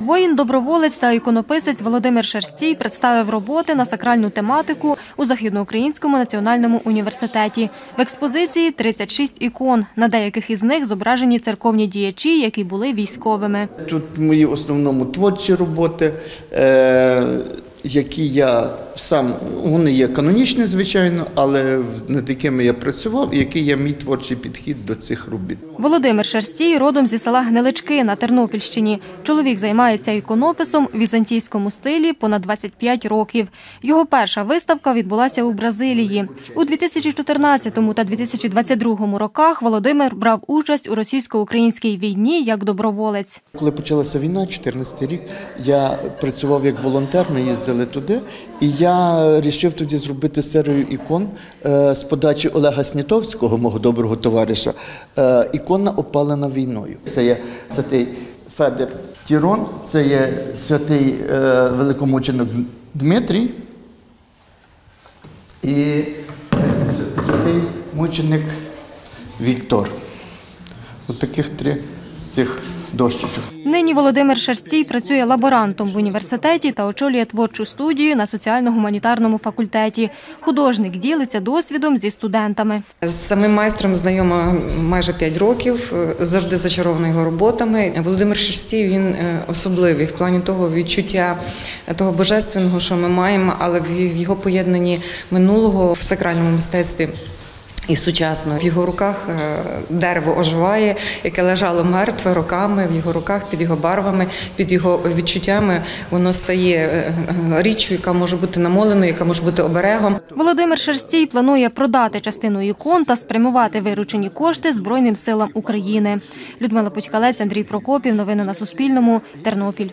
Воїн, доброволець та іконописець Володимир Шерстій представив роботи на сакральну тематику у Західноукраїнському національному університеті. В експозиції 36 ікон. На деяких із них зображені церковні діячі, які були військовими. Тут мої основному творчі роботи, е, які я сам, вони є канонічні, звичайно, але над якими я працював, який є мій творчий підхід до цих робіт. Володимир Шерстій родом зі села Гнилички на Тернопільщині. Чоловік займається іконописом у візантійському стилі понад 25 років. Його перша виставка відбулася у Бразилії. У 2014 та 2022 роках Володимир брав участь у російсько-українській війні як доброволець. Коли почалася війна, 2014 рік, я працював як волонтер, ми їздили туди, і я вирішив тоді зробити серію ікон е, з подачі Олега Снітовського, мого доброго товариша. Е, Ікона опалена війною. Це є святий Федір Тірон, це є святий е, великомученик Дмитрій і святий мученик Віктор. От таких три з цих дощечок. Нині Володимир Шерстій працює лаборантом в університеті та очолює творчу студію на соціально-гуманітарному факультеті. Художник ділиться досвідом зі студентами. З самим майстром знайома майже 5 років, е, завжди зачарована його роботами. Володимир Шерстій він е, особливий в плані того відчуття того божественного, що ми маємо, але в його поєднанні минулого в сакральному мистецтві. І сучасно в його руках е, дерево оживає, яке лежало мертве роками. В його руках під його барвами, під його відчуттями воно стає е, е, річчю, яка може бути намоленою, яка може бути оберегом. Володимир Шерстій планує продати частину ікон та спрямувати виручені кошти Збройним силам України. Людмила Путькалець, Андрій Прокопів. Новини на Суспільному. Тернопіль.